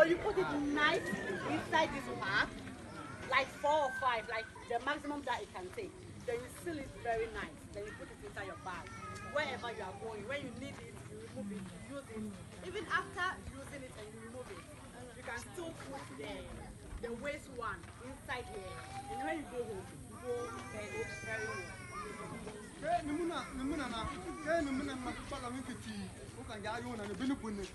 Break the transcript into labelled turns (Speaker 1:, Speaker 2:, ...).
Speaker 1: So you put it nice inside this bag, like four or five, like the maximum that it can take. Then you seal it very nice. Then you put it inside your bag. Wherever you are going, when you need it, you remove it, use it. Even after using it and you remove it, you can still put the the waste one inside here. And when you go home, you go it's very well.
Speaker 2: Hey, ni na ke ni ma pala mi kiti o kan na ni binu bunne.